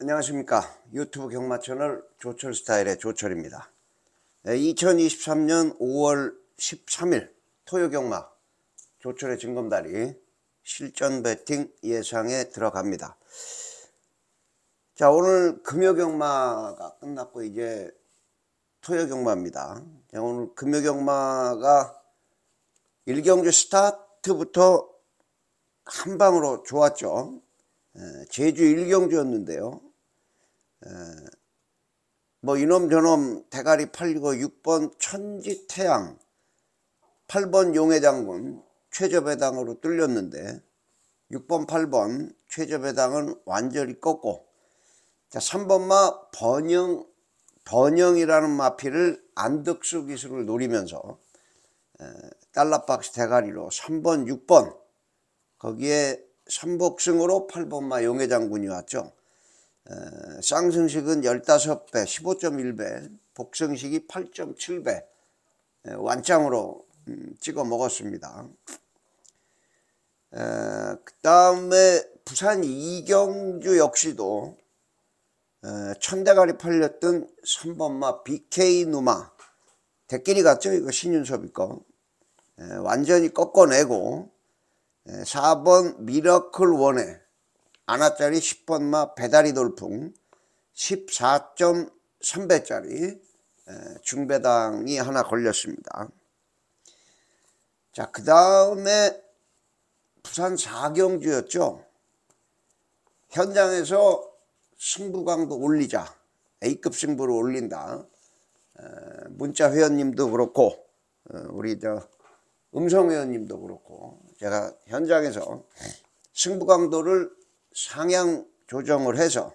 안녕하십니까? 유튜브 경마 채널 조철 스타일의 조철입니다. 2023년 5월 13일 토요 경마 조철의 징검다리 실전 배팅 예상에 들어갑니다. 자 오늘 금요 경마가 끝났고 이제 토요 경마입니다. 자, 오늘 금요 경마가 일경주 스타트부터 한 방으로 좋았죠. 에, 제주 일경주였는데요. 에, 뭐 이놈 저놈 대가리 팔리고 6번 천지태양 8번 용해장군 최저배당으로 뚫렸는데 6번 8번 최저배당은 완전히 꺾고 자 3번마 번영 번영이라는 마피를 안덕수 기술을 노리면서 에, 달러박스 대가리로 3번 6번 거기에 삼복승으로 8번마 용해장군이 왔죠. 에, 쌍승식은 15배, 15.1배, 복승식이 8.7배 에, 완짱으로 음, 찍어 먹었습니다. 그 다음에 부산 이경주 역시도 에, 천대가리 팔렸던 3번마 BK 누마 대끼리 같죠? 이거 신윤섭이 거 에, 완전히 꺾어내고 4번 미러클 원에 아나짜리 10번마 배다리 돌풍 14.3배짜리 중배당이 하나 걸렸습니다. 자, 그 다음에 부산 사경주였죠. 현장에서 승부강도 올리자. A급 승부를 올린다. 문자 회원님도 그렇고, 어, 우리 저 음성 회원님도 그렇고, 제가 현장에서 승부 강도를 상향 조정을 해서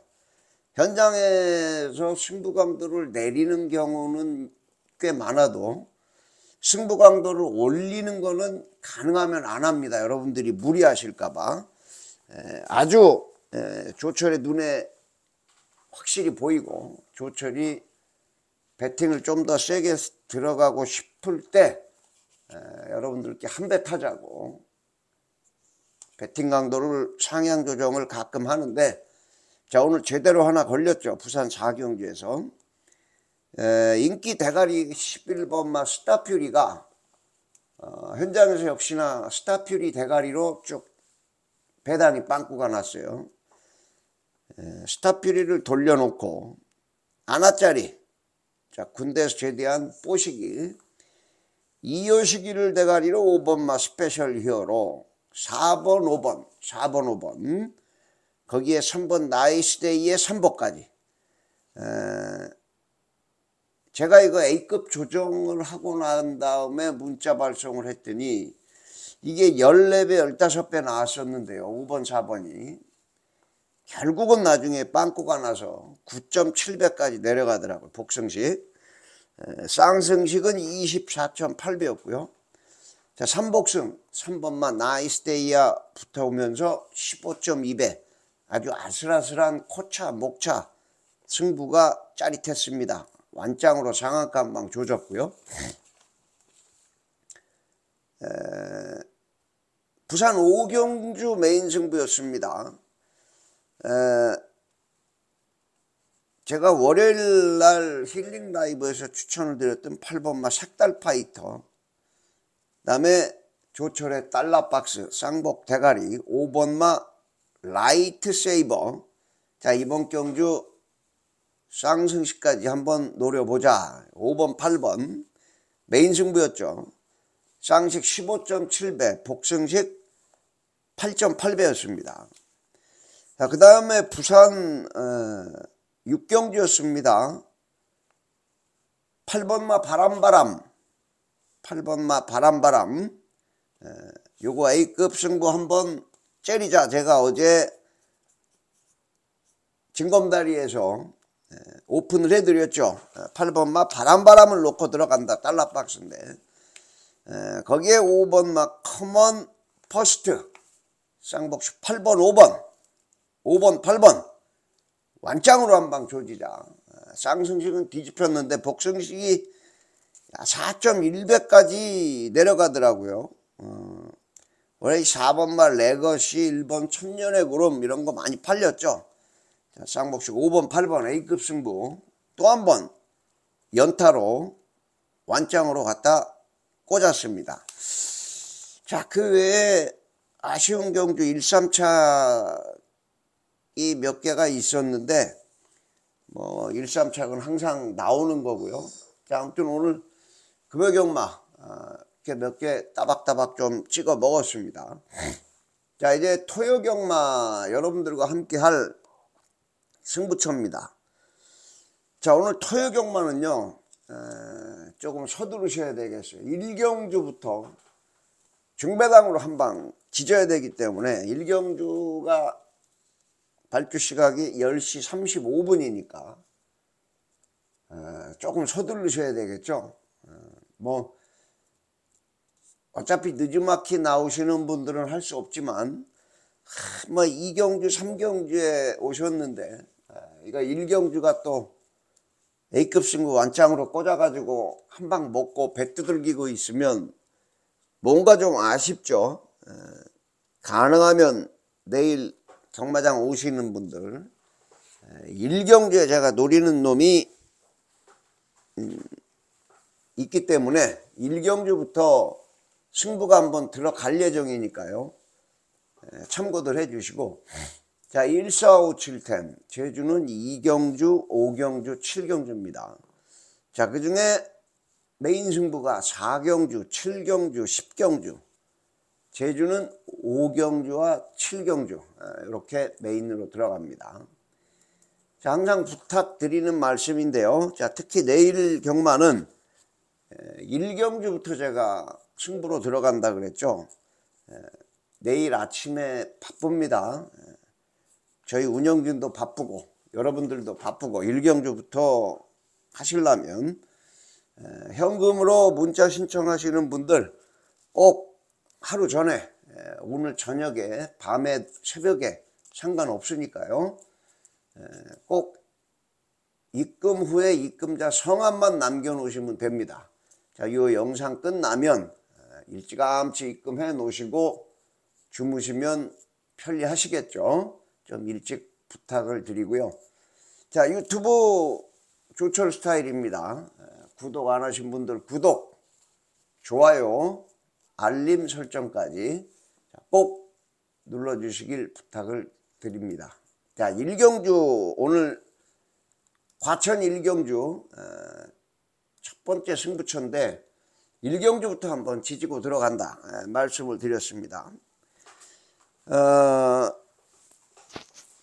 현장에서 승부 강도를 내리는 경우는 꽤 많아도 승부 강도를 올리는 거는 가능하면 안 합니다. 여러분들이 무리하실까봐 아주 조철의 눈에 확실히 보이고 조철이 배팅을 좀 더 세게 들어가고 싶을 때 여러분들께 한 배 타자고 배팅 강도를 상향 조정을 가끔 하는데 자 오늘 제대로 하나 걸렸죠 부산 사경주에서. 에, 인기 대가리 11번마 스타퓨리가 어, 현장에서 역시나 스타퓨리 대가리로 쭉 배당이 빵꾸가 났어요. 에, 스타퓨리를 돌려놓고 아나짜리 자 군대에서 제대한 뽀시기 이효식이를 대가리로 5번마 스페셜 히어로 4번 5번 4번 5번. 거기에 3번 나이스데이의 3번까지. 에, 제가 이거 A급 조정을 하고 난 다음에 문자 발송을 했더니 이게 14배 15배 나왔었는데요. 5번 4번이. 결국은 나중에 빵꾸가 나서 9.7배까지 내려가더라고요 복승식. 쌍승식은 24.8배였고요 자, 삼복승 3번만 나이스데이야 붙어오면서 15.2배 아주 아슬아슬한 코차 목차 승부가 짜릿했습니다. 완짱으로 상한가 한방 조졌고요. 에, 부산 오경주 메인 승부였습니다. 에, 제가 월요일 날 힐링 라이브에서 추천을 드렸던 8번마 색달 파이터 다음에 조철의 달러박스 쌍복 대가리 5번마 라이트 세이버. 자 이번 경주 쌍승시까지 한번 노려보자. 5번 8번. 메인 승부였죠. 쌍식 15.7배 복승식 8.8배였습니다. 자 그 다음에 부산 어, 육경주였습니다. 8번마 바람바람 8번마 바람바람. 에, 요거 A급 승부 한번 째리자. 제가 어제 징검다리에서 에, 오픈을 해드렸죠. 8번마 바람바람을 놓고 들어간다. 달러박스인데. 에, 거기에 5번마 커먼 퍼스트. 쌍복식 8번 5번. 5번 8번. 완짱으로 한 방 조지자. 쌍승식은 뒤집혔는데 복승식이 4.1배까지 내려가더라고요. 어, 원래 4번 말 레거시, 1번 천년의 구름 이런 거 많이 팔렸죠. 자, 쌍복식 5번, 8번 A급 승부 또 한 번 연타로 완짱으로 갖다 꽂았습니다. 자, 그 외에 아쉬운 경주 1, 3착이 몇 개가 있었는데 뭐 1, 3차는 항상 나오는 거고요. 자, 아무튼 오늘 금요경마 아, 이렇게 몇 개 따박따박 좀 찍어 먹었습니다. 자, 이제 토요경마 여러분들과 함께 할 승부처입니다. 자, 오늘 토요경마는요, 에, 조금 서두르셔야 되겠어요. 일경주부터 중배당으로 한 방 지져야 되기 때문에 일경주가 발주 시각이 10시 35분이니까 조금 서두르셔야 되겠죠. 어, 뭐 어차피 늦지막히 나오시는 분들은 할 수 없지만 하, 뭐 2경주 3경주에 오셨는데 어, 이거 1경주가 또 A급 승부 완장으로 꽂아가지고 한 방 먹고 배 두들기고 있으면 뭔가 좀 아쉽죠. 에, 가능하면 내일 경마장 오시는 분들 에, 일경주에 제가 노리는 놈이 음, 있기 때문에 일경주부터 승부가 한번 들어갈 예정이니까요. 에, 참고들 해주시고 자 1457텐 제주는 2경주, 5경주, 7경주입니다. 자 그 중에 메인 승부가 4경주, 7경주, 10경주 제주는 5경주와 7경주 이렇게 메인으로 들어갑니다. 자, 항상 부탁드리는 말씀인데요. 자, 특히 내일 경마는 1경주부터 제가 승부로 들어간다 그랬죠. 내일 아침에 바쁩니다. 저희 운영진도 바쁘고 여러분들도 바쁘고 1경주부터 하시려면 현금으로 문자 신청하시는 분들 꼭 하루 전에 오늘 저녁에 밤에 새벽에 상관없으니까요 꼭 입금 후에 입금자 성함만 남겨 놓으시면 됩니다 자 이 영상 끝나면 일찌감치 입금해 놓으시고 주무시면 편리하시겠죠? 좀 일찍 부탁을 드리고요. 자 유튜브 조철 스타일입니다. 구독 안 하신 분들 구독, 좋아요, 알림 설정까지 꼭 눌러주시길 부탁을 드립니다. 자, 일경주 오늘 과천 일경주 번째 승부처인데 일경주부터 한번 지지고 들어간다 말씀을 드렸습니다. 어,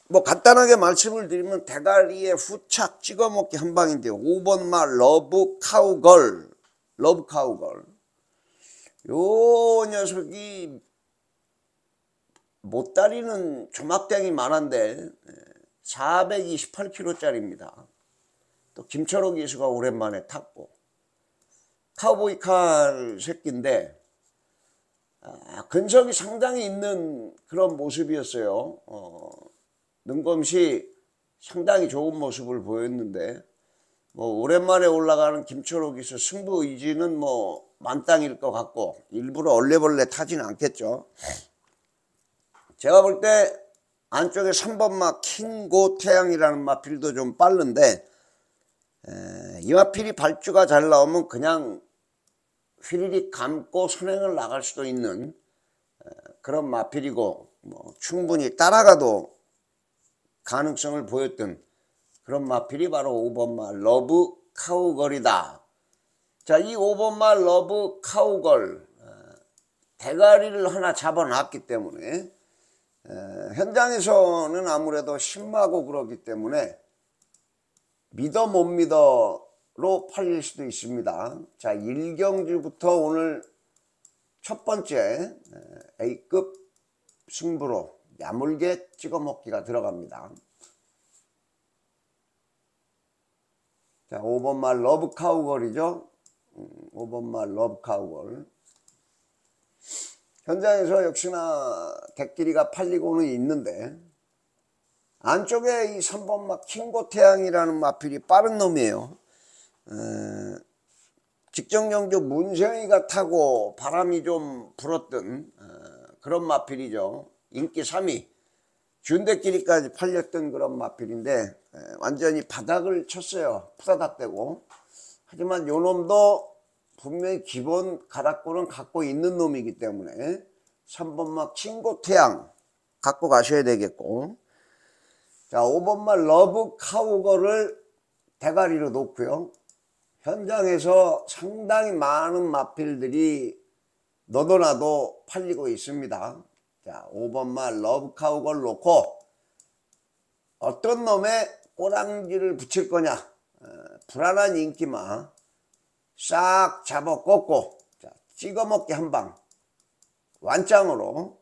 뭐 간단하게 말씀을 드리면 대가리에 후착 찍어 먹기 한 방인데요. 5번 말 러브 카우걸 러브 카우걸 요 녀석이 못 다리는 조막장이 많은데 428kg짜리입니다. 또 김철호 기수가 오랜만에 탔고 카우보이 칼 새끼인데 아, 근성이 상당히 있는 그런 모습이었어요. 어, 능검시 상당히 좋은 모습을 보였는데 뭐 오랜만에 올라가는 기수 승부 의지는 뭐 만땅일 것 같고 일부러 얼레벌레 타지는 않겠죠. 제가 볼 때 안쪽에 3번 마 킹고 태양이라는 마필도 좀 빠른데 에, 이 마필이 발주가 잘 나오면 그냥 휘리릭 감고 선행을 나갈 수도 있는 에, 그런 마필이고 뭐 충분히 따라가도 가능성을 보였던 그런 마필이 바로 5번마 러브 카우걸이다. 자, 이 5번마 러브 카우걸 어, 대가리를 하나 잡아놨기 때문에 현장에서는 아무래도 신마고 그러기 때문에 믿어 못 믿어 로 팔릴 수도 있습니다. 자, 1경주부터 오늘 첫 번째 A급 승부로 야물게 찍어 먹기가 들어갑니다. 자, 5번 말 러브 카우걸이죠. 5번 음, 말 러브 카우걸. 현장에서 역시나 대끼리가 팔리고는 있는데 안쪽에 이 3번 막 킹고 태양이라는 마필이 빠른 놈이에요. 에, 직정경주 문세영이가 타고 바람이 좀 불었던 에, 그런 마필이죠. 인기 3위. 준대끼리까지 팔렸던 그런 마필인데 에, 완전히 바닥을 쳤어요. 푸다닥대고. 하지만 요 놈도 분명히 기본 가락골은 갖고 있는 놈이기 때문에 3번마 친고태양 갖고 가셔야 되겠고 자 5번마 러브 카우걸을 대가리로 놓고요. 현장에서 상당히 많은 마필들이 너도 나도 팔리고 있습니다. 자, 5번마 러브카우걸 놓고 어떤 놈의 꼬랑지를 붙일 거냐. 어, 불안한 인기마 싹 잡아 꺾고 자, 찍어 먹기 한 방. 완짱으로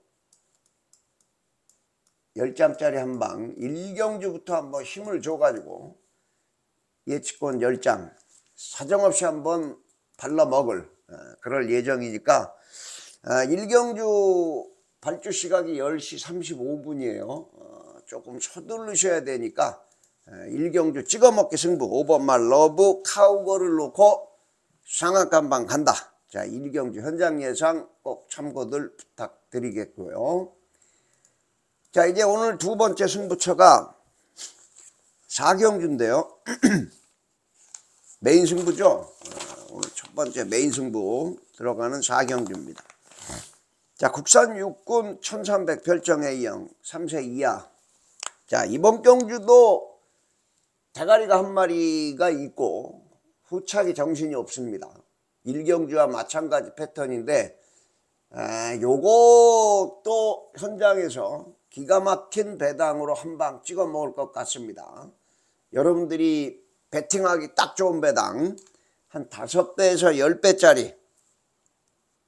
10장짜리 한 방. 일경주부터 한번 힘을 줘가지고 예측권 10장 사정없이 한번 발라 먹을 어, 그럴 예정이니까 아, 일경주 발주 시각이 10시 35분이에요. 어, 조금 서두르셔야 되니까 에, 일경주 찍어먹기 승부 5번말 러브 카우걸을 놓고 상한가 한방 간다. 자 일경주 현장 예상 꼭 참고들 부탁드리겠고요. 자 이제 오늘 두 번째 승부처가 사경주인데요. 메인 승부죠. 어, 오늘 첫 번째 메인 승부 들어가는 사경주입니다. 자, 국산 육군 1300 별정 A형 3세 이하. 자, 이번 경주도 대가리가 한 마리가 있고 후착이 정신이 없습니다. 일경주와 마찬가지 패턴인데 에, 요것도 현장에서 기가 막힌 배당으로 한 방 찍어 먹을 것 같습니다. 여러분들이 배팅하기 딱 좋은 배당 한 다섯 배에서 열 배짜리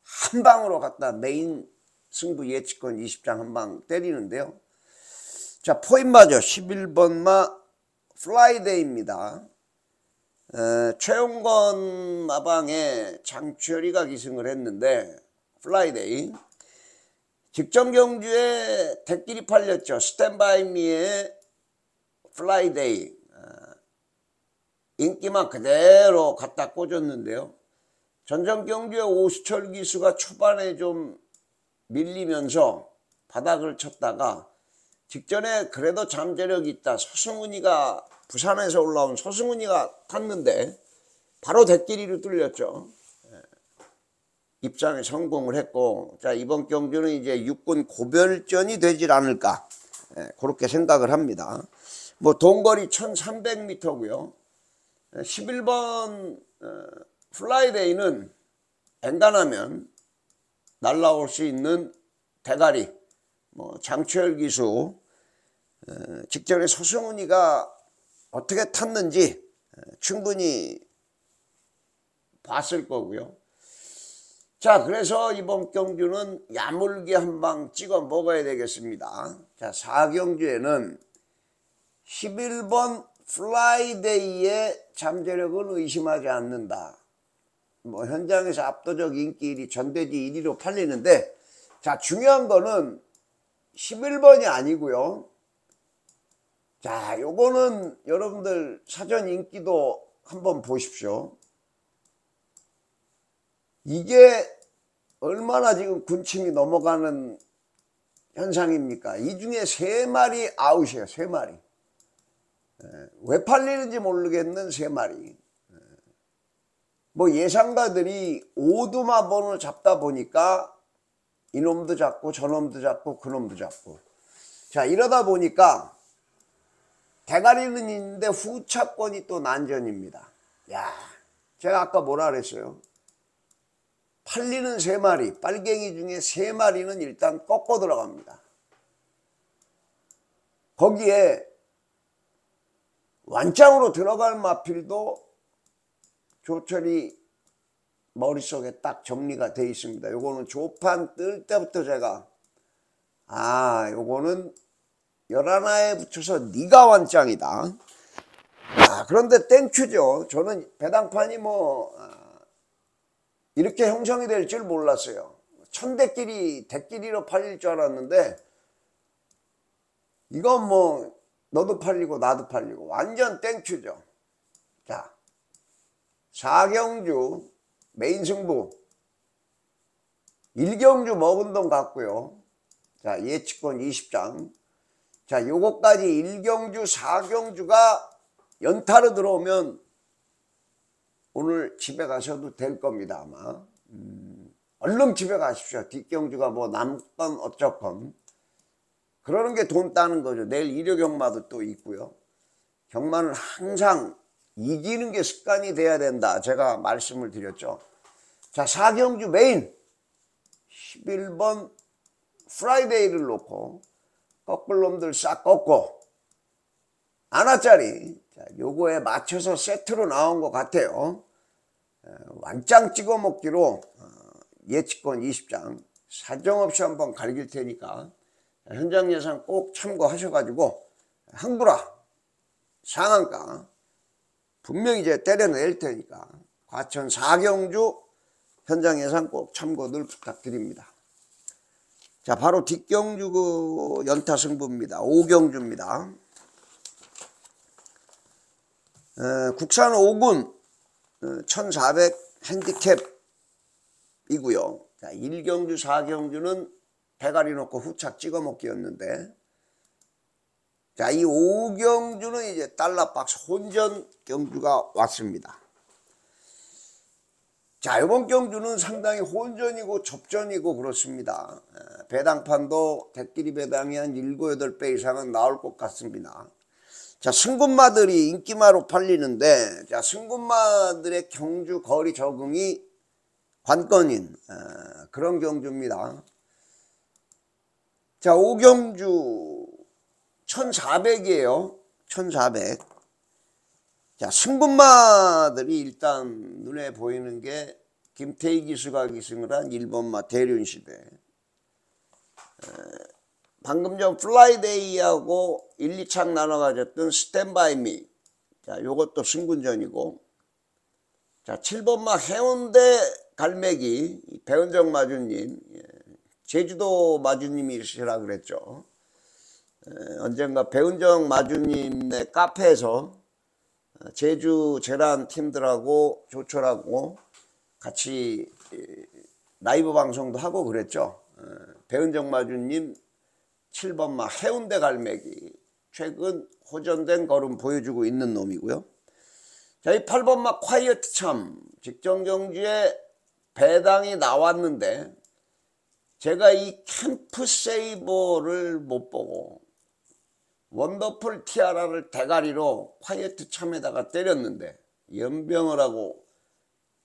한 방으로 갖다 메인 승부 예측권 20장 한 방 때리는데요. 자, 포인마죠. 11번마 플라이데이입니다. 에, 최용건 마방에 장추열이가 기승을 했는데 플라이데이 직전 경주에 대끼리 팔렸죠. 스탠바이미의 플라이데이 어, 인기마 그대로 갖다 꽂았는데요. 전전 경주에 오수철 기수가 초반에 좀 밀리면서 바닥을 쳤다가 직전에 그래도 잠재력이 있다. 서승훈이가 부산에서 올라온 서승훈이가 탔는데 바로 대끼리로 뚫렸죠. 예. 입장에 성공을 했고 자 이번 경주는 이제 육군 고별전이 되질 않을까 예, 그렇게 생각을 합니다. 뭐 동거리 1300m고요. 11번 어, 플라이데이는 엔간하면 날라올 수 있는 대가리, 뭐 장추열 기수, 어, 직전에 소승훈이가 어떻게 탔는지 어, 충분히 봤을 거고요. 자, 그래서 이번 경주는 야물게 한 방 찍어 먹어야 되겠습니다. 자, 4경주에는 11번 플라이데이의 잠재력은 의심하지 않는다. 뭐 현장에서 압도적 인기 1위 전대지 1위로 팔리는데 자 중요한 거는 11번이 아니고요. 자 요거는 여러분들 사전 인기도 한번 보십시오. 이게 얼마나 지금 군침이 넘어가는 현상입니까? 이 중에 세 마리 아웃이에요. 세 마리. 예, 왜 팔리는지 모르겠는 세 마리. 뭐 예상가들이 오두마번을 잡다 보니까 이놈도 잡고 저놈도 잡고 그놈도 잡고. 자 이러다 보니까 대가리는 있는데 후차권이 또 난전입니다. 야 제가 아까 뭐라 그랬어요? 팔리는 세 마리 빨갱이 중에 세 마리는 일단 꺾어 들어갑니다. 거기에 완짱으로 들어갈 마필도 조철이 머릿속에 딱 정리가 돼 있습니다. 요거는 조판 뜰 때부터 제가 아 요거는 열하나에 붙여서 네가 완짱이다. 아, 그런데 땡큐죠. 저는 배당판이 뭐 아, 이렇게 형성이 될 줄 몰랐어요. 천대끼리 대끼리로 팔릴 줄 알았는데 이건 뭐 너도 팔리고 나도 팔리고 완전 땡큐죠. 자 사경주 메인 승부 1경주 먹은 돈 갖고요. 자 예측권 20장 자, 요거까지 1경주, 4경주가 연타로 들어오면 오늘 집에 가셔도 될 겁니다, 아마. 음, 얼른 집에 가십시오. 뒷경주가 뭐 남건 어쩌건. 그러는 게 돈 따는 거죠. 내일 일요 경마도 또 있고요. 경마는 항상 이기는 게 습관이 돼야 된다. 제가 말씀을 드렸죠. 자, 4경주 메인 11번 프라이데이를 놓고 꺾을 놈들 싹 꺾고 하나짜리 자, 요거에 맞춰서 세트로 나온 것 같아요. 에, 완짱 찍어 먹기로 어, 예측권 20장 사정없이 한번 갈길 테니까 현장 예상 꼭 참고하셔가지고 항구라 상한가 분명히 이제 때려낼 테니까 과천 사경주 현장 예상 꼭 참고들 부탁드립니다. 자 바로 뒷경주 그 연타 승부입니다. 오경주입니다. 에, 국산 5군 1400 핸디캡이고요. 자, 1경주, 4경주는 대가리 놓고 후착 찍어 먹기였는데 자, 이 5경주는 이제 달러박스 혼전 경주가 왔습니다. 자, 이번 경주는 상당히 혼전이고 접전이고 그렇습니다. 에, 배당판도 대끼리 배당이 한 7, 8배 이상은 나올 것 같습니다. 자, 승군마들이 인기마로 팔리는데, 자, 승군마들의 경주 거리 적응이 관건인 어, 그런 경주입니다. 자, 오경주 1400이에요. 1400. 자, 승군마들이 일단 눈에 보이는 게 김태희 기수가 기승을 한 1번마 대륜시대. 방금 전 플라이데이하고 1, 2착 나눠 가졌던 스탠바이 미. 자, 요것도 승군전이고. 자, 7번마 해운대 갈매기 배은정 마주님. 예, 제주도 마주님이시라 그랬죠. 에, 언젠가 배은정 마주님의 카페에서 어, 제주 재란 팀들하고 조철하고 같이 라이브 방송도 하고 그랬죠. 어, 배은정 마주님 7번마 해운대 갈매기 최근 호전된 걸음 보여주고 있는 놈이고요. 자, 이 8번마 콰이어트 참 직전 경주에 배당이 나왔는데 제가 이 캠프 세이버를 못 보고 원더풀 티아라를 대가리로 콰이어트 참에다가 때렸는데 연병을 하고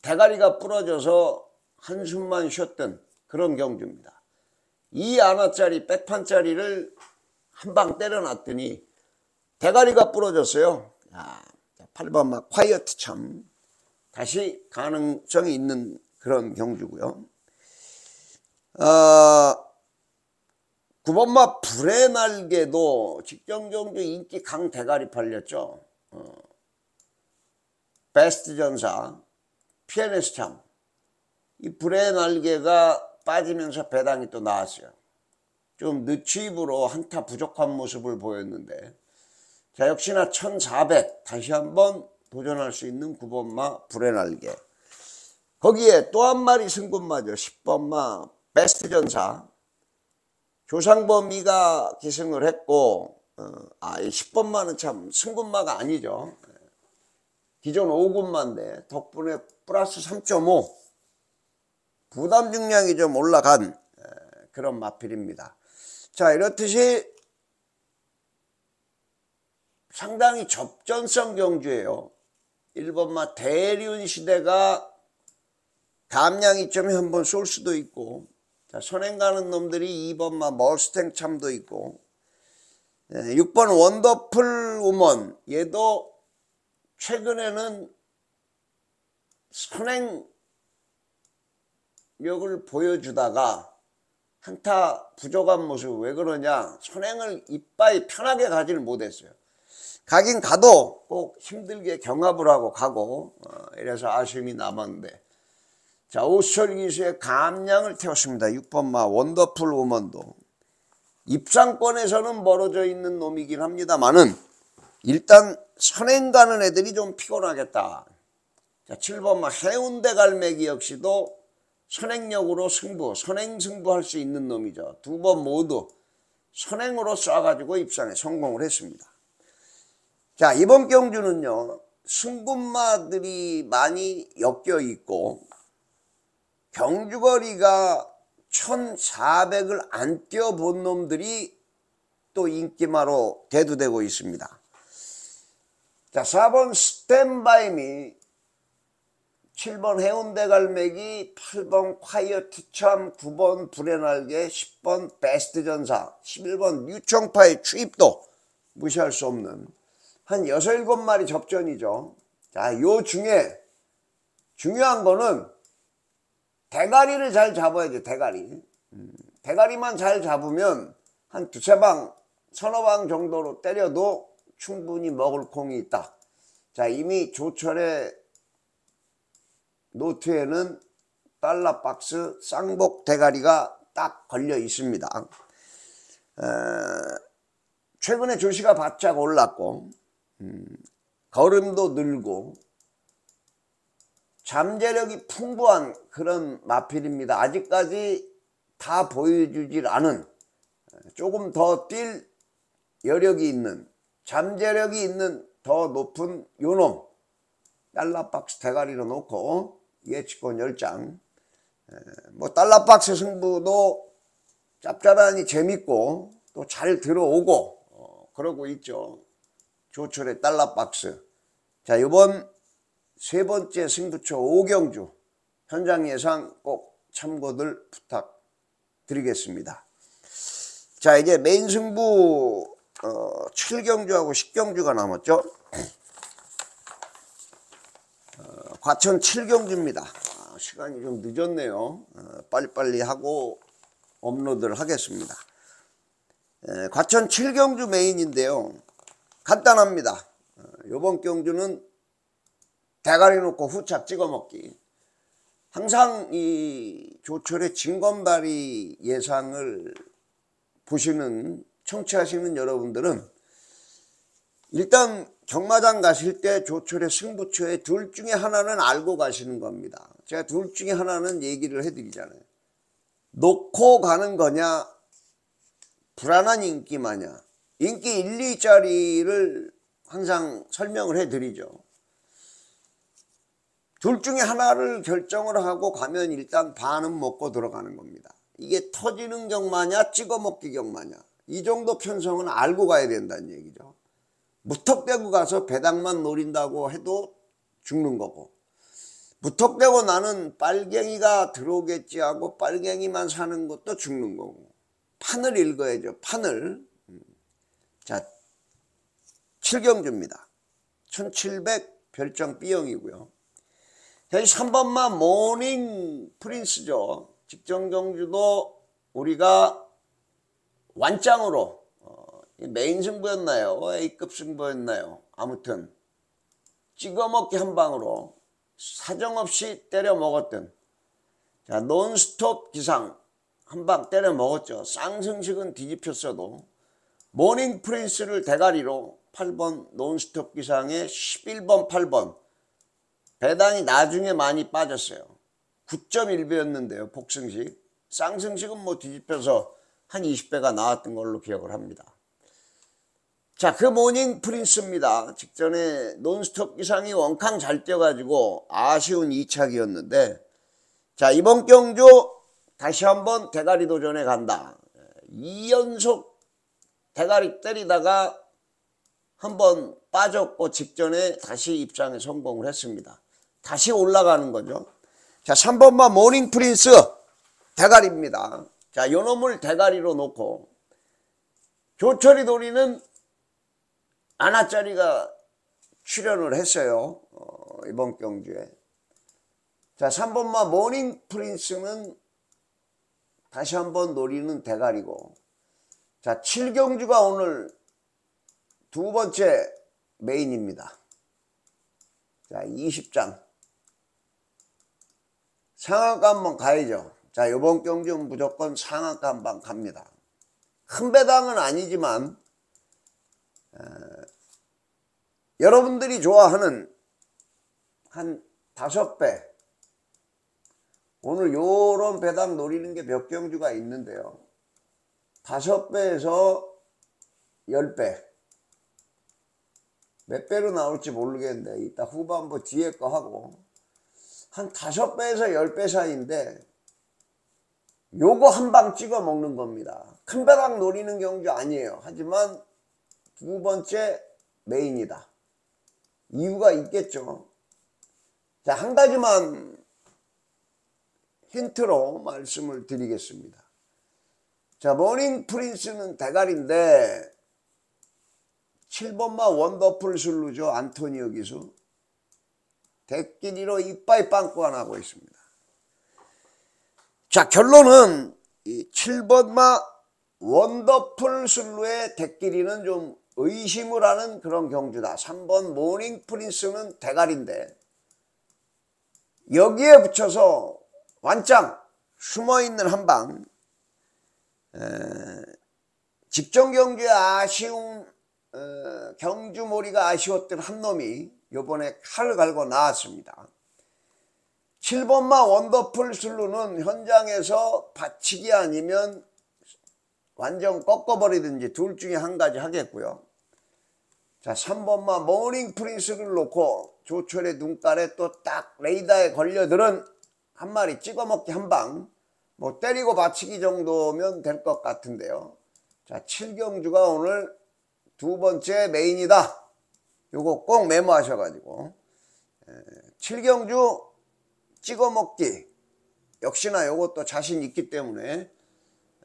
대가리가 부러져서 한숨만 쉬었던 그런 경주입니다. 이 아나짜리 백판짜리를 한 방 때려놨더니 대가리가 부러졌어요. 야, 8번 막 콰이어트 참 다시 가능성이 있는 그런 경주고요. 어, 9번마 불의 날개도 직전 경주 인기 강 대가리 팔렸죠. 어, 베스트 전사 피아니스 참. 이 불의 날개가 빠지면서 배당이 또 나왔어요. 좀 늦추입으로 한타 부족한 모습을 보였는데 자 역시나 1400 다시 한번 도전할 수 있는 9번마 불의 날개 거기에 또 한 마리 승군마죠 10번마 베스트 전사 조상범이가 기승을 했고 어, 아, 이 10번마는 참 승군마가 아니죠. 기존 5군마인데 덕분에 플러스 3.5 부담 중량이 좀 올라간 그런 마필입니다. 자 이렇듯이 상당히 접전성 경주예요. 1번마 대륜 시대가 감량이 좀 한번 쏠 수도 있고 자, 선행 가는 놈들이 2번마 멀스탱 참도 있고. 6번 원더풀 우먼. 얘도 최근에는 선행력을 보여주다가 한타 부족한 모습. 왜 그러냐? 선행을 이빠이 편하게 가지를 못했어요. 가긴 가도 꼭 힘들게 경합을 하고 가고 어, 이래서 아쉬움이 남았는데 자 오수철 기수의 감량을 태웠습니다. 6번마 원더풀 우먼도 입상권에서는 멀어져 있는 놈이긴 합니다만은 일단 선행 가는 애들이 좀 피곤하겠다. 자 7번마 해운대 갈매기 역시도 선행력으로 승부 선행 승부할 수 있는 놈이죠. 두 번 모두 선행으로 쏴가지고 입상에 성공을 했습니다. 자, 이번 경주는요, 승군마들이 많이 엮여 있고, 경주거리가 1400을 안 뛰어본 놈들이 또 인기마로 대두되고 있습니다. 자, 4번 스탠바이미, 7번 해운대 갈매기, 8번 콰이어 투참, 9번 불의 날개, 10번 베스트 전사, 11번 유청파의 추입도 무시할 수 없는 한 6, 7마리 접전이죠. 자, 요 중에 중요한 거는 대가리를 잘 잡아야죠, 대가리. 음, 대가리만 잘 잡으면 한 두세 방, 서너 방 정도로 때려도 충분히 먹을 콩이 있다. 자, 이미 조철의 노트에는 달러 박스 쌍복 대가리가 딱 걸려 있습니다. 에, 최근에 조시가 바짝 올랐고, 음, 걸음도 늘고, 잠재력이 풍부한 그런 마필입니다. 아직까지 다 보여주질 않은 조금 더 뛸 여력이 있는 잠재력이 있는 더 높은 요놈 달러박스 대가리로 놓고 예측권 10장 뭐 달러박스 승부도 짭짤하니 재밌고 또 잘 들어오고 어, 그러고 있죠. 조철의 달러박스 자 이번 세 번째 승부처 오경주 현장 예상 꼭 참고들 부탁드리겠습니다. 자 이제 메인 승부 어, 7경주하고 10경주가 남았죠. 어, 과천 7경주입니다. 아, 시간이 좀 늦었네요. 어, 빨리빨리 하고 업로드를 하겠습니다. 에, 과천 7경주 메인인데요. 간단합니다. 어, 이번 경주는 대가리 놓고 후착 찍어 먹기. 항상 이 조철의 진검다리 예상을 보시는 청취하시는 여러분들은 일단 경마장 가실 때 조철의 승부처의 둘 중에 하나는 알고 가시는 겁니다. 제가 둘 중에 하나는 얘기를 해드리잖아요. 놓고 가는 거냐, 불안한 인기 마냐. 인기 1, 2짜리를 항상 설명을 해드리죠. 둘 중에 하나를 결정을 하고 가면 일단 반은 먹고 들어가는 겁니다. 이게 터지는 경마냐 찍어먹기 경마냐 이 정도 편성은 알고 가야 된다는 얘기죠. 무턱대고 가서 배당만 노린다고 해도 죽는 거고 무턱대고 나는 빨갱이가 들어오겠지 하고 빨갱이만 사는 것도 죽는 거고 판을 읽어야죠. 판을 음. 자 7경주입니다. 1700 별정 B형이고요. 여기 3번마 모닝 프린스죠. 직전 경주도 우리가 완짱으로 어, 메인 승부였나요? A급 승부였나요? 아무튼 찍어먹기 한 방으로 사정없이 때려 먹었던 자 논스톱 기상 한 방 때려 먹었죠. 쌍승식은 뒤집혔어도 모닝 프린스를 대가리로 8번 논스톱 기상에 11번 8번 배당이 나중에 많이 빠졌어요. 9.1배였는데요. 복승식. 쌍승식은 뭐 뒤집혀서 한 20배가 나왔던 걸로 기억을 합니다. 자, 그 모닝 프린스입니다. 직전에 논스톱 기상이 원캉 잘 뛰어가지고 아쉬운 2착이었는데 자, 이번 경주 다시 한번 대가리 도전에 간다. 2연속 대가리 때리다가 한번 빠졌고 직전에 다시 입상에 성공을 했습니다. 다시 올라가는 거죠. 자, 3번마 모닝 프린스 대가리입니다. 자, 요 놈을 대가리로 놓고 조철이 노리는 아나짜리가 출연을 했어요. 어, 이번 경주에. 자, 3번마 모닝 프린스는 다시 한번 노리는 대가리고 자, 7경주가 오늘 두 번째 메인입니다. 자, 20장. 한번 가야죠. 자, 요번 경주는 무조건 한번 갑니다. 큰 배당은 아니지만 어, 여러분들이 좋아하는 한 다섯 배 오늘 요런 배당 노리는 게 몇 경주가 있는데요. 다섯 배에서 열 배. 몇 배로 나올지 모르겠는데 이따 후반부 뒤에 거 하고 한 다섯 배에서 열 배 사이인데 요거 한 방 찍어 먹는 겁니다. 큰 배랑 노리는 경주 아니에요. 하지만 두 번째 메인이다. 이유가 있겠죠. 자, 한 가지만 힌트로 말씀을 드리겠습니다. 자, 모닝 프린스는 대가리인데 7번마 원더풀 슬루죠. 안토니오 기수. 대끼리로 이빠이 빵꾸가 나고 있습니다. 자, 결론은 이 7번마 원더풀 슬루의 대끼리는 좀 의심을 하는 그런 경주다. 3번 모닝 프린스는 대가리인데 여기에 붙여서 완짱 숨어있는 한방 직전 경주에 아쉬운 어, 경주몰이가 아쉬웠던 한 놈이 요번에 칼을 갈고 나왔습니다. 7번마 원더풀 슬루는 현장에서 받치기 아니면 완전 꺾어버리든지 둘 중에 한 가지 하겠고요. 자, 3번마 모닝 프린스를 놓고 조철의 눈깔에 또 딱 레이더에 걸려들은 한 마리 찍어먹기 한 방, 뭐 때리고 받치기 정도면 될 것 같은데요. 자, 7경주가 오늘 두 번째 메인이다. 요거 꼭 메모하셔가지고 7경주 찍어먹기 역시나 요것도 자신 있기 때문에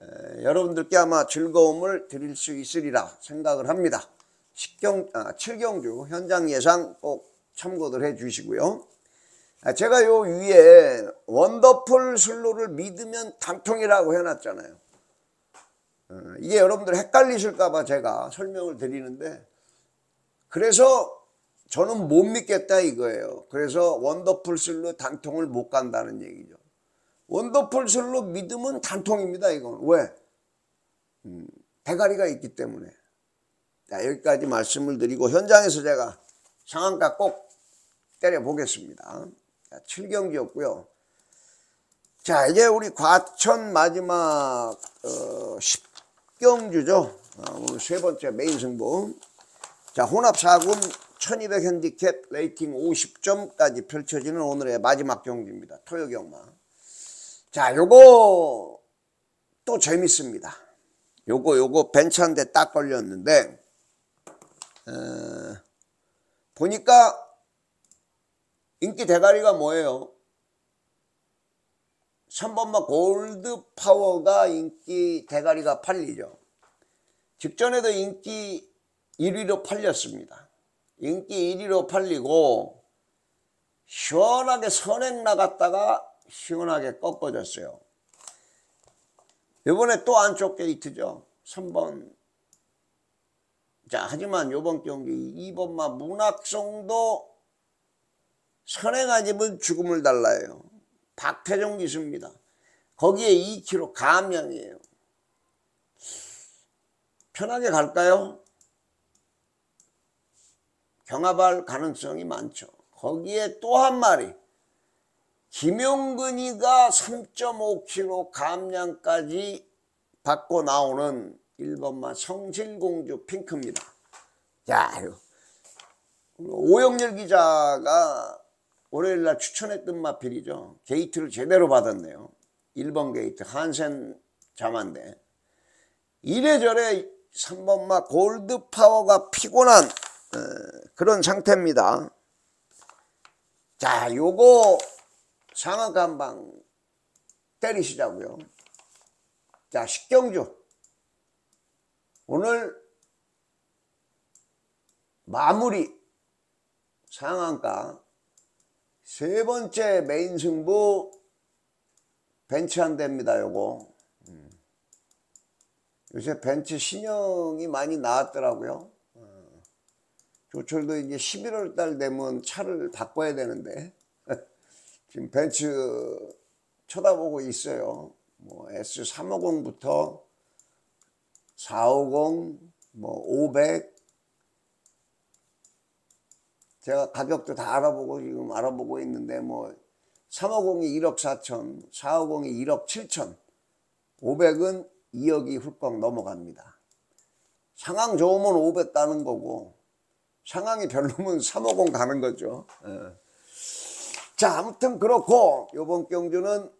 에, 여러분들께 아마 즐거움을 드릴 수 있으리라 생각을 합니다. 10경, 아, 7경주 현장 예상 꼭 참고들 해 주시고요. 아, 제가 요 위에 원더풀 슬루를 믿으면 단통이라고 해놨잖아요. 어, 이게 여러분들 헷갈리실까봐 제가 설명을 드리는데 그래서 저는 못 믿겠다 이거예요. 그래서 원더풀 슬루 단통을 못 간다는 얘기죠. 원더풀 슬루 믿으면 단통입니다. 이건 왜? 음, 대가리가 있기 때문에. 자, 여기까지 말씀을 드리고 현장에서 제가 상한가 꼭 때려보겠습니다. 자, 7경기였고요. 자 이제 우리 과천 마지막 어, 10경주죠. 어, 오늘 세 번째 메인 승부. 자 혼합 4군 1200 핸디캡 레이팅 50점까지 펼쳐지는 오늘의 마지막 경기입니다. 토요 경마. 자 요거 또 재밌습니다. 요거 요거 벤츠 한 대 딱 걸렸는데 어, 보니까 인기 대가리가 뭐예요? 3번마 골드 파워가 인기 대가리가 팔리죠. 직전에도 인기 1위로 팔렸습니다. 인기 1위로 팔리고 시원하게 선행 나갔다가 시원하게 꺾어졌어요. 이번에 또 안쪽 게이트죠. 3번. 자, 하지만 이번 경기 2번마 문학성도 선행아집은 죽음을 달라요. 박태종 기수입니다. 거기에 2kg 감량이에요. 편하게 갈까요? 경합할 가능성이 많죠. 거기에 또 한 마리 김용근이가 3.5kg 감량까지 받고 나오는 1번마 성실공주 핑크입니다. 자, 오영렬 기자가 월요일날 추천했던 마필이죠. 게이트를 제대로 받았네요. 1번 게이트 한센 자만데 이래저래 3번마 골드 파워가 피곤한 어, 그런 상태입니다. 자, 요거 상한가 한방 때리시자고요. 자, 식경주 오늘 마무리 상한가 세 번째 메인 승부 벤치 한 대입니다 요거 음. 요새 벤치 신형이 많이 나왔더라고요 어. 조철도 이제 11월 달 되면 차를 바꿔야 되는데 지금 벤츠 쳐다보고 있어요 뭐 S350부터 450, 뭐 500, 제가 가격도 다 알아보고 지금 알아보고 있는데 뭐 350이 1억 4천, 450이 1억 7천, 500은 2억이 훌쩍 넘어갑니다. 상황 좋으면 500 가는 거고 상황이 별로면 350 가는 거죠. 예. 자 아무튼 그렇고 이번 경주는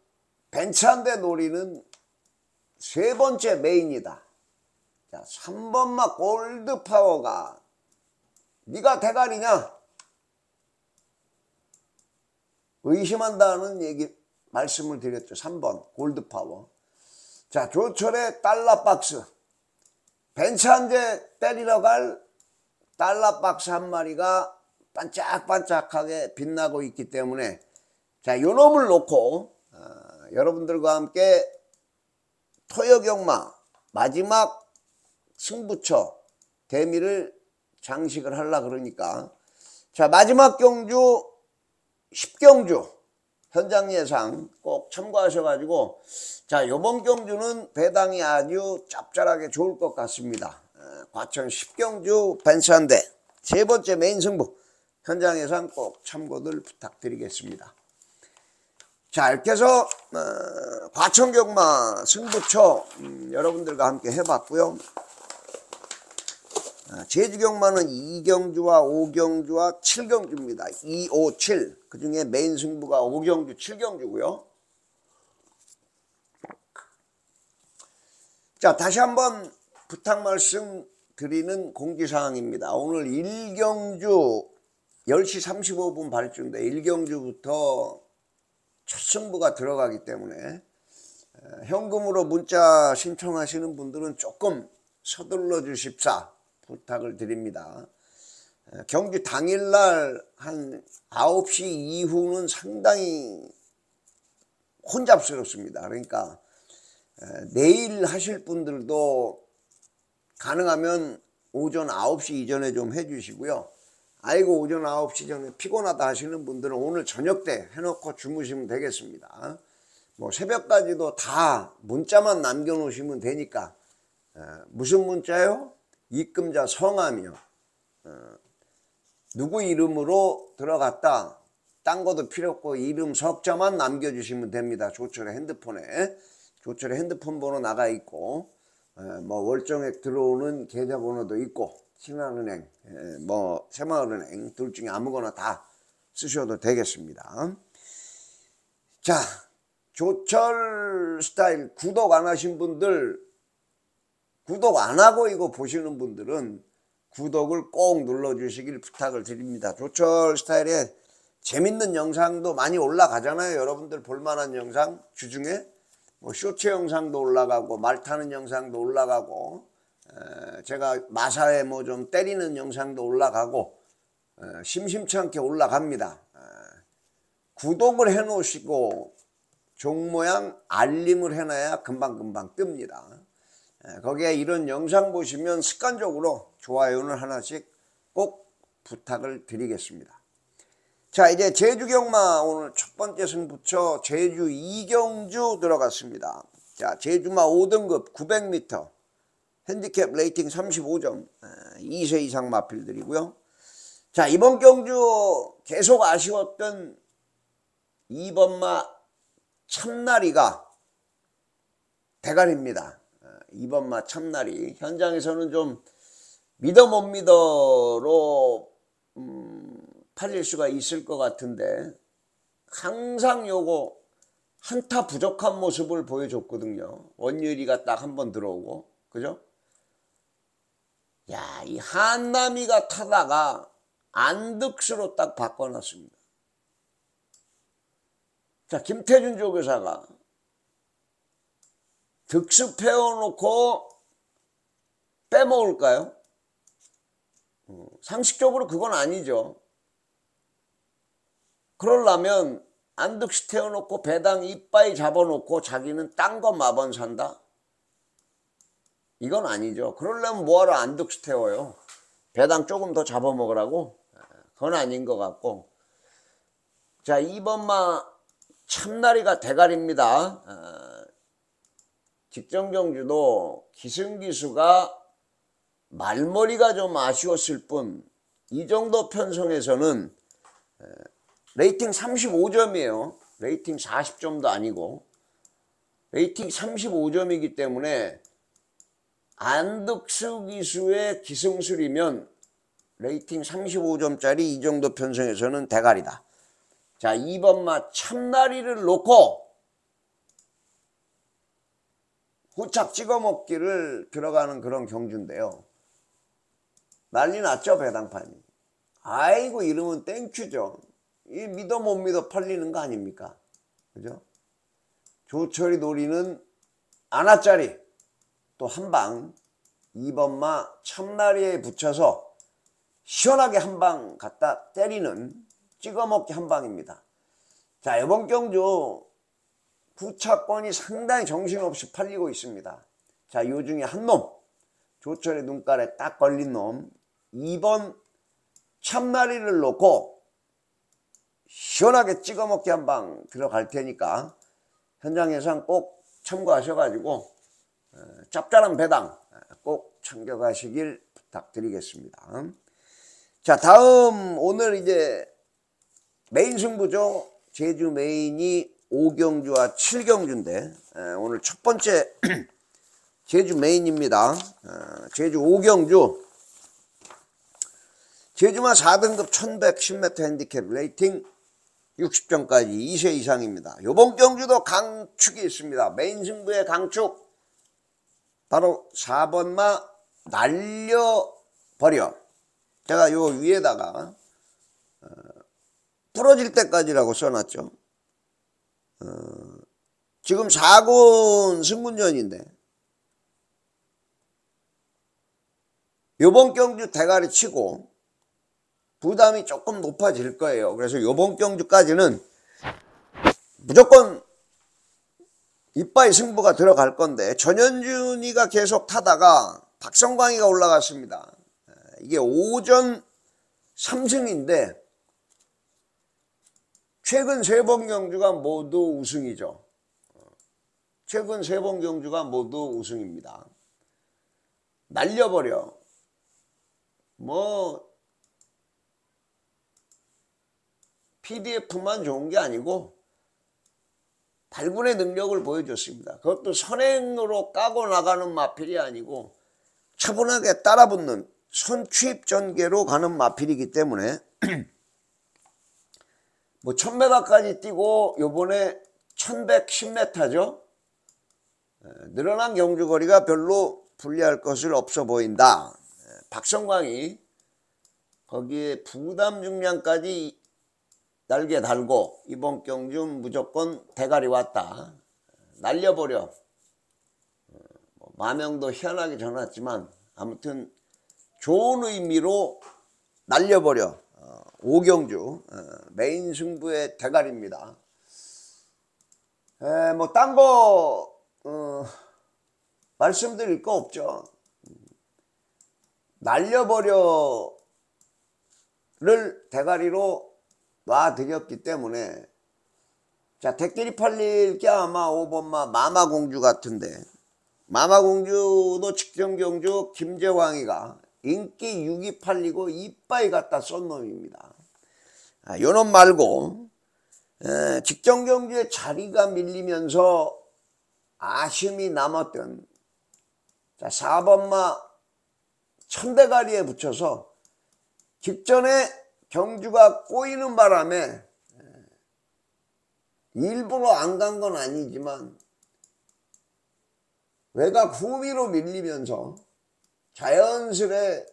벤츠 한 대 노리는 세 번째 메인이다. 자 3번마 골드 파워가 네가 대가리냐? 의심한다는 얘기 말씀을 드렸죠. 3번 골드 파워. 자 조철의 달러 박스 벤츠 한 대 때리러 갈 달러 박스 한 마리가 반짝반짝하게 빛나고 있기 때문에 자 요놈을 놓고 어, 여러분들과 함께 토요경마 마지막 승부처 대미를 장식을 하려 그러니까. 자 마지막 경주 10경주 현장 예상 꼭 참고하셔가지고 자 요번 경주는 배당이 아주 짭짤하게 좋을 것 같습니다. 어, 과천 10경주 벤츠 한대 세 번째 메인 승부 현장 예상 꼭 참고들 부탁드리겠습니다 자 이렇게 해서 어, 과천 경마 승부처 음, 여러분들과 함께 해봤고요 아, 제주 경마는 2경주와 5경주와 7경주입니다. 2, 5, 7. 그 중에 메인 승부가 5경주, 7경주고요. 자, 다시 한번 부탁 말씀 드리는 공지사항입니다. 오늘 1경주 10시 35분 발주인데 1경주부터 첫 승부가 들어가기 때문에 현금으로 문자 신청하시는 분들은 조금 서둘러 주십사. 부탁을 드립니다. 경주 당일날 한 9시 이후는 상당히 혼잡스럽습니다. 그러니까 내일 하실 분들도 가능하면 오전 9시 이전에 좀 해주시고요. 아이고 오전 9시 전에 피곤하다 하시는 분들은 오늘 저녁 때 해놓고 주무시면 되겠습니다. 뭐 새벽까지도 다 문자만 남겨놓으시면 되니까 무슨 문자요? 입금자 성함이요. 어, 누구 이름으로 들어갔다. 딴 것도 필요 없고 이름 석자만 남겨주시면 됩니다. 조철의 핸드폰에. 조철의 핸드폰 번호 나가 있고 에, 뭐 월정액 들어오는 계좌번호도 있고 신한은행, 에, 뭐 새마을은행 둘 중에 아무거나 다 쓰셔도 되겠습니다. 자, 조철 스타일 구독 안 하신 분들 구독 안 하고 이거 보시는 분들은 구독을 꼭 눌러주시길 부탁을 드립니다. 조철 스타일의 재밌는 영상도 많이 올라가잖아요. 여러분들 볼만한 영상 주중에 뭐 쇼츠 영상도 올라가고 말 타는 영상도 올라가고 에, 제가 마사에 뭐 좀 때리는 영상도 올라가고 에, 심심치 않게 올라갑니다. 에, 구독을 해 놓으시고 종 모양 알림을 해놔야 금방금방 뜹니다. 예, 거기에 이런 영상 보시면 습관적으로 좋아요는 하나씩 꼭 부탁을 드리겠습니다. 자 이제 제주경마 오늘 첫 번째 승부처 제주 2경주 들어갔습니다. 자 제주마 5등급 900m 핸디캡 레이팅 35점 2세 이상 마필들이고요. 자 이번 경주 계속 아쉬웠던 2번마 참나리가 대가리입니다. 2번마 참나리 현장에서는 좀 믿어 못 믿어로 음, 팔릴 수가 있을 것 같은데 항상 요거 한타 부족한 모습을 보여줬거든요. 원유리가 딱 한 번 들어오고 그죠? 야, 이 한남이가 타다가 안득수로 딱 바꿔놨습니다. 자, 김태준 조교사가 득수 패워놓고 빼먹을까요? 어, 상식적으로 그건 아니죠. 그러려면 안득시 태워놓고 배당 이빠이 잡아놓고 자기는 딴 거 마번 산다? 이건 아니죠. 그러려면 뭐하러 안득시 태워요? 배당 조금 더 잡아먹으라고? 그건 아닌 것 같고 자 2번마 참나리가 대가리입니다. 어, 직전경주도 기승기수가 말머리가 좀 아쉬웠을 뿐 이 정도 편성에서는 레이팅 35점이에요. 레이팅 40점도 아니고 레이팅 35점이기 때문에 안덕수 기수의 기승술이면 레이팅 35점짜리 이 정도 편성에서는 대가리다. 자, 2번 마 참나리를 놓고 후착 찍어 먹기를 들어가는 그런 경주인데요. 난리 났죠, 배당판이. 아이고, 이러면 thank you죠. 이 믿어 못 믿어 팔리는 거 아닙니까? 그죠? 조철이 노리는 아나짜리 또 한방 2번마 참나리에 붙여서 시원하게 한 방 갖다 때리는 찍어먹기 한 방입니다. 자 이번 경주 부차권이 상당히 정신없이 팔리고 있습니다. 자 요 중에 한 놈 조철의 눈깔에 딱 걸린 놈 2번 참나리를 놓고 시원하게 찍어먹기 한 방 들어갈 테니까 현장 예상 꼭 참고하셔가지고 어, 짭짤한 배당 꼭 챙겨가시길 부탁드리겠습니다. 자 다음 오늘 이제 메인 승부죠. 제주 메인이 5경주와 7경주인데 오늘 첫 번째 제주 메인입니다. 어, 제주 5경주 제주마 4등급 1110m 핸디캡 레이팅 60점까지 2세 이상입니다. 요번 경주도 강축이 있습니다. 메인 승부의 강축 바로 4번마 날려버려 제가 요 위에다가 어, 부러질 때까지라고 써놨죠. 어, 지금 4군 승군전인데 요번 경주 대가리 치고 부담이 조금 높아질 거예요. 그래서 요번 경주까지는 무조건 이빠이 승부가 들어갈 건데 전현준이가 계속 타다가 박성광이가 올라갔습니다. 이게 오전 3승인데 최근 세 번 경주가 모두 우승이죠. 최근 세 번 경주가 모두 우승입니다. 날려버려. 뭐 PDF만 좋은 게 아니고 발군의 능력을 보여줬습니다. 그것도 선행으로 까고 나가는 마필이 아니고 차분하게 따라붙는 선취입 전개로 가는 마필이기 때문에 뭐 1000m까지 뛰고 요번에 1110m죠. 늘어난 경주거리가 별로 불리할 것을 없어 보인다. 박성광이 거기에 부담 중량까지 날개 달고 이번 경주 무조건 대가리 왔다. 날려버려. 뭐 마명도 희한하게 전했지만 아무튼 좋은 의미로 날려버려. 어, 오경주 어, 메인 승부의 대가리입니다. 뭐 딴 거 어, 말씀드릴 거 없죠. 날려버려를 대가리로 놔드렸기 때문에 자 대끼리 팔릴 게 아마 5번마 마마공주 같은데 마마공주도 직전경주 김재왕이가 인기 6이 팔리고 이빠이 갖다 쏜 놈입니다. 아, 요놈 말고 에, 직전경주의 자리가 밀리면서 아쉬움이 남았던 자 4번마 천대가리에 붙여서 직전에 경주가 꼬이는 바람에 일부러 안 간 건 아니지만 외곽 후미로 밀리면서 자연스레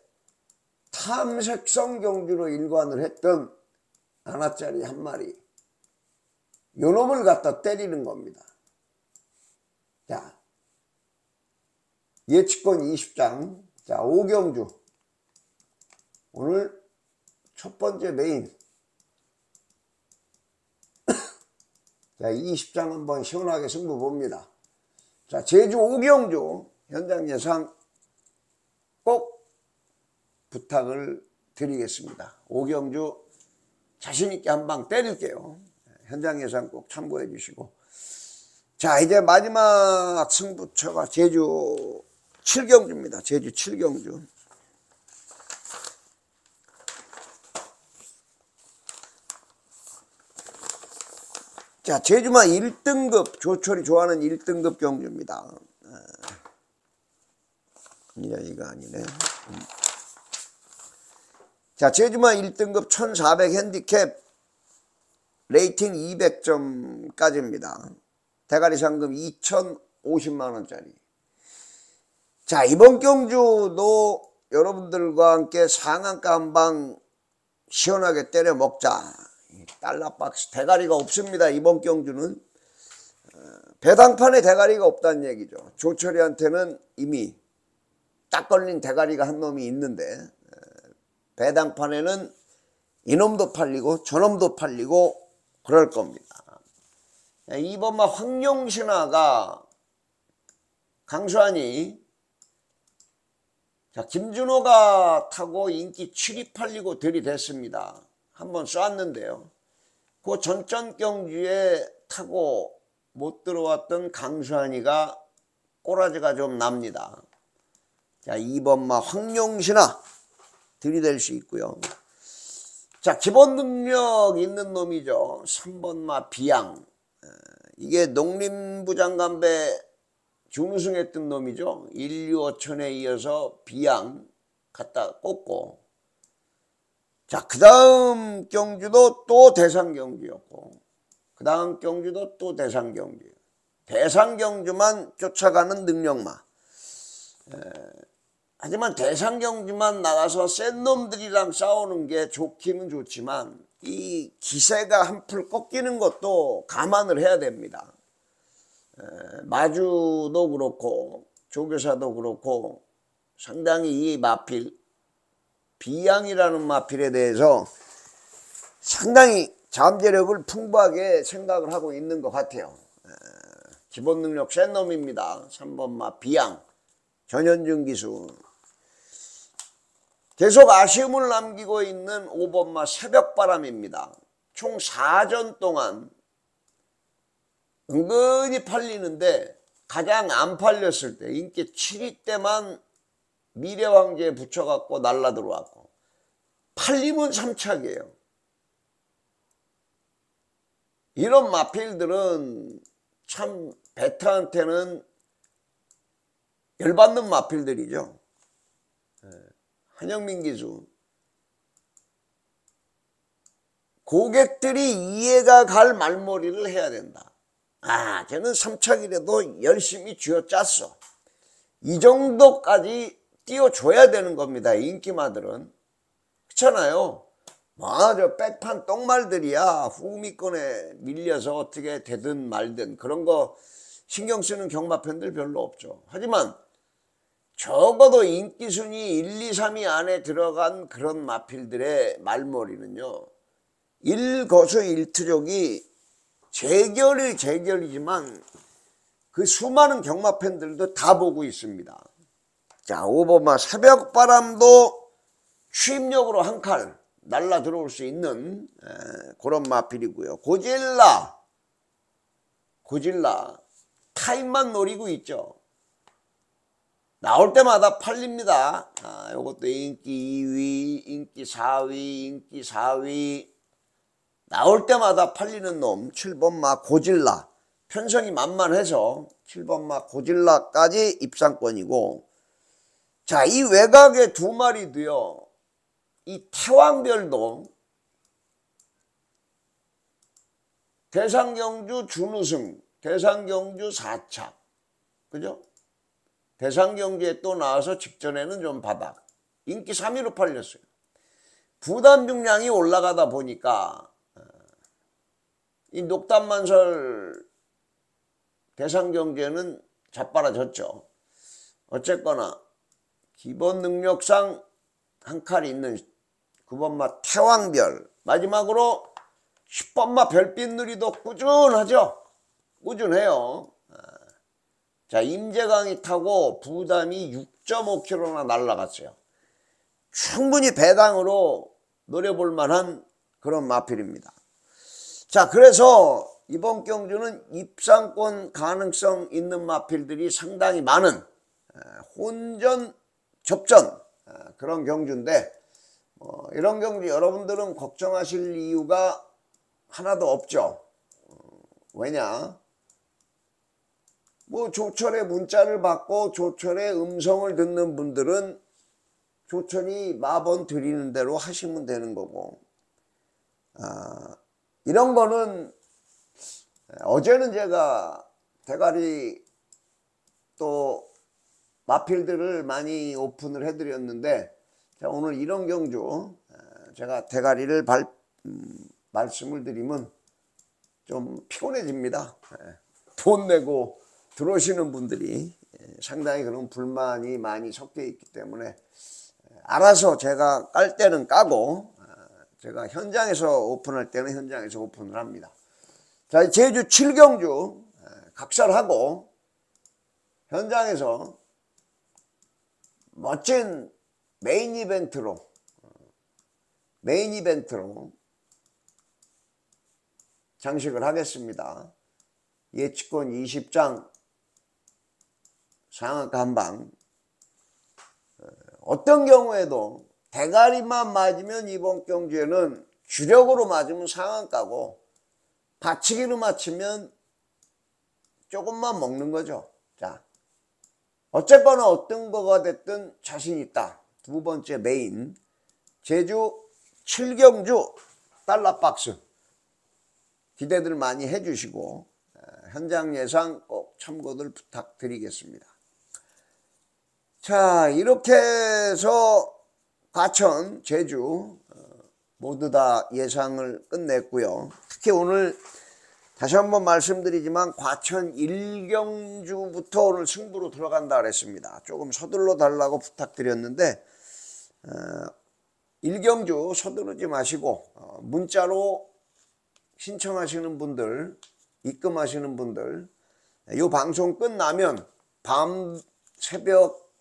탐색성 경주로 일관을 했던 하나짜리 한 마리 요 놈을 갖다 때리는 겁니다. 자 예측권 20장 자 오경주 오늘 첫 번째 메인 자 20장 한번 시원하게 승부 봅니다. 자 제주 오경주 현장 예상 꼭 부탁을 드리겠습니다. 오경주 자신있게 한 방 때릴게요. 현장 예상 꼭 참고해 주시고 자 이제 마지막 승부처가 제주 7경주입니다. 제주 7경주 자, 제주마 1등급, 조철이 좋아하는 1등급 경주입니다. 아니야, 이거 아니네. 음. 자, 제주마 1등급 1400 핸디캡 레이팅 200점까지입니다. 대가리 상금 2,050만원짜리. 자, 이번 경주도 여러분들과 함께 상한가 한 방 시원하게 때려 먹자. 달러 박스 대가리가 없습니다. 이번 경주는. 어, 배당판에 대가리가 없다는 얘기죠. 조철이한테는 이미 딱 걸린 대가리가 한 놈이 있는데 어, 배당판에는 이놈도 팔리고 저놈도 팔리고 그럴 겁니다. 이번만 황룡신화가 강수환이 자 김준호가 타고 인기 7위 팔리고 들이댔습니다. 한번 쐈는데요. 그 전전 경주에 타고 못 들어왔던 강수환이가 꼬라지가 좀 납니다. 자 2번마 황룡신화 들이댈 수 있고요. 자 기본 능력 있는 놈이죠. 3번마 비양 이게 농림부 장관배 준우승했던 놈이죠. 1, 2, 5천에 이어서 비양 갖다 꽂고 자, 그 다음 경주도 또 대상 경주였고 그 다음 경주도 또 대상 경주 대상 경주만 쫓아가는 능력마 에, 하지만 대상 경주만 나가서 센 놈들이랑 싸우는 게 좋기는 좋지만 이 기세가 한풀 꺾이는 것도 감안을 해야 됩니다. 에, 마주도 그렇고 조교사도 그렇고 상당히 이 마필 비양이라는 마필에 대해서 상당히 잠재력을 풍부하게 생각을 하고 있는 것 같아요. 에, 기본 능력 센 놈입니다. 3번 마 비양 전현준 기수 계속 아쉬움을 남기고 있는 5번 마 새벽바람입니다. 총 4전 동안 은근히 팔리는데 가장 안 팔렸을 때 인기 7위 때만 미래왕제에 붙여갖고 날라 들어왔고 팔리면 삼착이에요. 이런 마필들은 참 베타한테는 열받는 마필들이죠. 한영민 기수. 고객들이 이해가 갈 말머리를 해야 된다. 아, 쟤는 삼착이라도 열심히 쥐어짰어. 이 정도까지 띄워줘야 되는 겁니다. 인기마들은. 그렇잖아요. 맞아, 백판 똥말들이야. 후미권에 밀려서 어떻게 되든 말든 그런 거 신경 쓰는 경마편들 별로 없죠. 하지만 적어도 인기순위 1, 2, 3위 안에 들어간 그런 마필들의 말머리는요. 일거수 일투족이 재결이 재결이지만 그 수많은 경마팬들도 다 보고 있습니다. 자, 5번마 새벽 바람도 취임력으로 한칼 날라 들어올 수 있는 에, 그런 마필이고요. 고질라, 고질라 타임만 노리고 있죠. 나올 때마다 팔립니다. 아, 요것도 인기 2위, 인기 4위, 인기 4위. 나올 때마다 팔리는 놈 7번 마 고질라. 편성이 만만해서 7번 마 고질라까지 입상권이고 자, 이 외곽의 두 마리도요. 이 태왕별도 대상경주 준우승, 대상경주 4차. 그죠? 대상경주에 또 나와서 직전에는 좀 바닥. 인기 3위로 팔렸어요. 부담 중량이 올라가다 보니까 어, 이 녹담만설 대상경주에는 자빠라졌죠. 어쨌거나 기본 능력상 한 칼이 있는 9번마 태왕별 마지막으로 10번마 별빛누리도 꾸준하죠. 꾸준해요. 자, 임재강이 타고 부담이 6.5km나 날라갔어요. 충분히 배당으로 노려볼 만한 그런 마필입니다. 자, 그래서 이번 경주는 입상권 가능성 있는 마필들이 상당히 많은 혼전, 접전 그런 경주인데 어, 이런 경주 여러분들은 걱정하실 이유가 하나도 없죠. 어, 왜냐? 뭐 조철의 문자를 받고 조철의 음성을 듣는 분들은 조철이 마번 드리는 대로 하시면 되는 거고 아, 이런 거는 어제는 제가 대가리 또 마필들을 많이 오픈을 해드렸는데 자, 오늘 이런 경주 에, 제가 대가리를 발, 음, 말씀을 드리면 좀 피곤해집니다. 예. 돈 내고 들어오시는 분들이 예, 상당히 그런 불만이 많이 섞여 있기 때문에 예, 알아서 제가 깔 때는 까고 아, 제가 현장에서 오픈할 때는 현장에서 오픈을 합니다. 자, 제주 7경주 각설하고 현장에서 멋진 메인 이벤트로 어, 메인 이벤트로 장식을 하겠습니다. 예치권 20장 상한가 한방 어떤 경우에도 대가리만 맞으면 이번 경주에는 주력으로 맞으면 상한가고 받치기로 맞추면 조금만 먹는 거죠. 자, 어쨌거나 어떤 거가 됐든 자신 있다. 두 번째 메인 제주 7경주 달러 박스 기대들 많이 해주시고 현장 예상 꼭 참고들 부탁드리겠습니다. 자 이렇게 해서 과천, 제주 어, 모두 다 예상을 끝냈고요. 특히 오늘 다시 한번 말씀드리지만 과천 1경주부터 오늘 승부로 들어간다 그랬습니다. 조금 서둘러 달라고 부탁드렸는데 어, 1경주 서두르지 마시고 어, 문자로 신청하시는 분들 입금하시는 분들 이 방송 끝나면 밤 새벽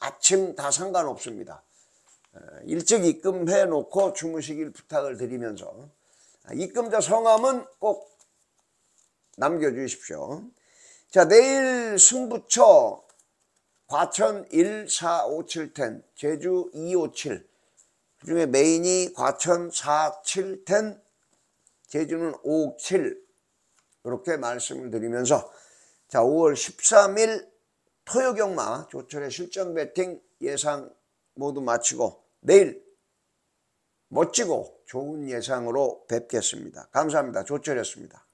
아침 다 상관없습니다. 어, 일찍 입금해 놓고 주무시길 부탁을 드리면서 입금자 성함은 꼭 남겨주십시오. 자 내일 승부처 과천 1, 4, 5, 7, 10 제주 2, 5, 7 그중에 메인이 과천 4, 7, 10 제주는 5, 7 이렇게 말씀을 드리면서 자 5월 13일 토요경마 조철의 실전 배팅 예상 모두 마치고 내일 멋지고 좋은 예상으로 뵙겠습니다. 감사합니다. 조철이었습니다.